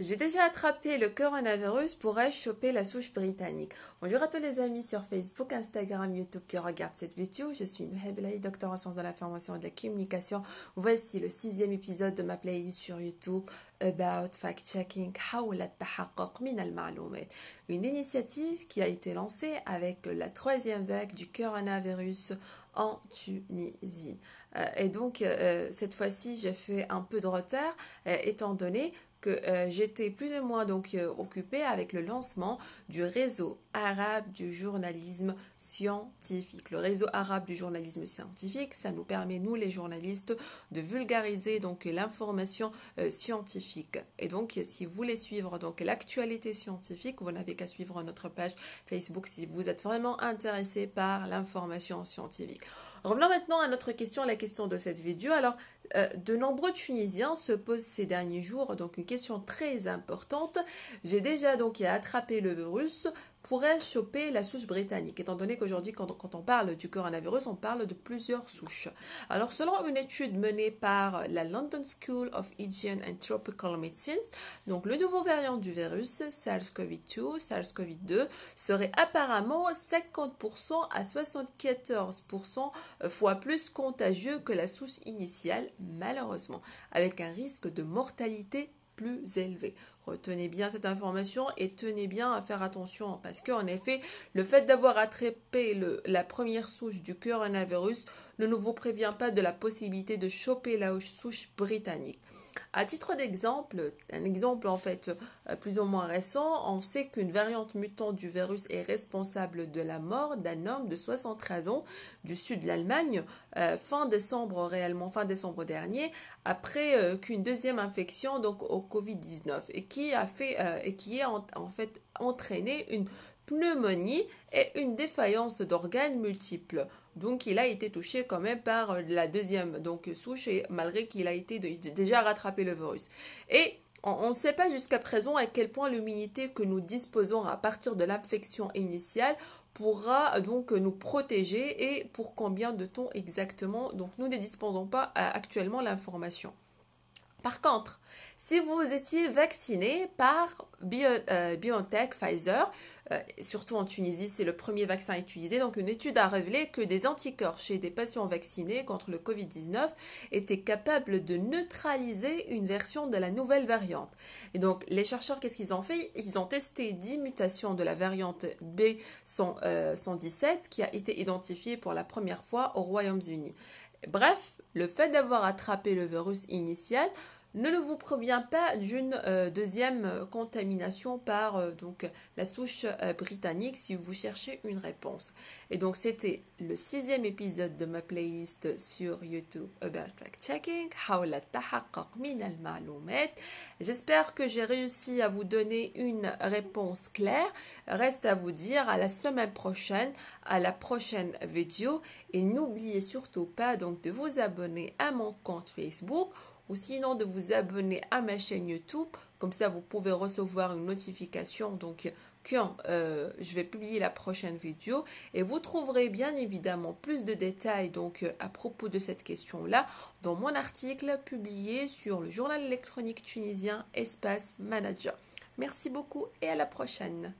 J'ai déjà attrapé le coronavirus, pourrais-je choper la souche britannique? Bonjour à tous les amis sur Facebook, Instagram, YouTube qui regardent cette vidéo. Je suis Nuheblaï, docteur en sciences de l'information et de la communication. Voici le sixième épisode de ma playlist sur YouTube About Fact-Checking Une initiative qui a été lancée avec la troisième vague du coronavirus en Tunisie. Euh, et donc, euh, cette fois-ci, j'ai fait un peu de retard, euh, étant donné que euh, j'étais plus ou moins donc euh, occupée avec le lancement du réseau arabe du journalisme scientifique. Le réseau arabe du journalisme scientifique, ça nous permet nous les journalistes de vulgariser donc l'information euh, scientifique. Et donc si vous voulez suivre donc l'actualité scientifique, vous n'avez qu'à suivre notre page Facebook si vous êtes vraiment intéressé par l'information scientifique. Revenons maintenant à notre question, la question de cette vidéo. Alors euh, de nombreux Tunisiens se posent ces derniers jours donc une question très importante. J'ai déjà donc attrapé le virus pourrait choper la souche britannique, étant donné qu'aujourd'hui, quand, on parle du coronavirus, on parle de plusieurs souches. Alors, selon une étude menée par la London School of Hygiene and Tropical Medicine, donc le nouveau variant du virus, SARS-CoV-2, SARS-CoV-2, serait apparemment 50% à 74% fois plus contagieux que la souche initiale, malheureusement, avec un risque de mortalité plus élevé. Retenez bien cette information et tenez bien à faire attention parce qu'en effet, le fait d'avoir attrapé la première souche du coronavirus ne vous prévient pas de la possibilité de choper la souche britannique. À titre d'exemple, un exemple en fait euh, plus ou moins récent, on sait qu'une variante mutante du virus est responsable de la mort d'un homme de 73 ans du sud de l'Allemagne euh, fin décembre réellement fin décembre dernier après euh, qu'une deuxième infection donc au Covid-19 et qui a fait et qui a en fait entraîné une pneumonie et une défaillance d'organes multiples. Donc il a été touché quand même par la deuxième donc souche et malgré qu'il a été déjà rattrapé le virus. Et on ne sait pas jusqu'à présent à quel point l'immunité que nous disposons à partir de l'infection initiale pourra donc nous protéger et pour combien de temps exactement. Donc nous ne disposons pas actuellement l'information. Par contre, si vous étiez vacciné par euh, BioNTech, Pfizer, euh, surtout en Tunisie, c'est le premier vaccin utilisé, donc une étude a révélé que des anticorps chez des patients vaccinés contre le Covid-19 étaient capables de neutraliser une version de la nouvelle variante. Et donc les chercheurs, qu'est-ce qu'ils ont fait? Ils ont testé 10 mutations de la variante B117 euh, qui a été identifiée pour la première fois au Royaume-Uni. Bref, le fait d'avoir attrapé le virus initial ne vous provient pas d'une euh, deuxième euh, contamination par euh, donc la souche britannique si vous cherchez une réponse. Et donc c'était le sixième épisode de ma playlist sur YouTube About Fact Checking. J'espère que j'ai réussi à vous donner une réponse claire. Reste à vous dire à la semaine prochaine, à la prochaine vidéo et n'oubliez surtout pas donc de vous abonner à mon compte Facebook ou sinon de vous abonner à ma chaîne YouTube. Comme ça, vous pouvez recevoir une notification donc quand euh, je vais publier la prochaine vidéo et vous trouverez bien évidemment plus de détails donc à propos de cette question-là dans mon article publié sur le journal électronique tunisien Espace Manager. Merci beaucoup et à la prochaine.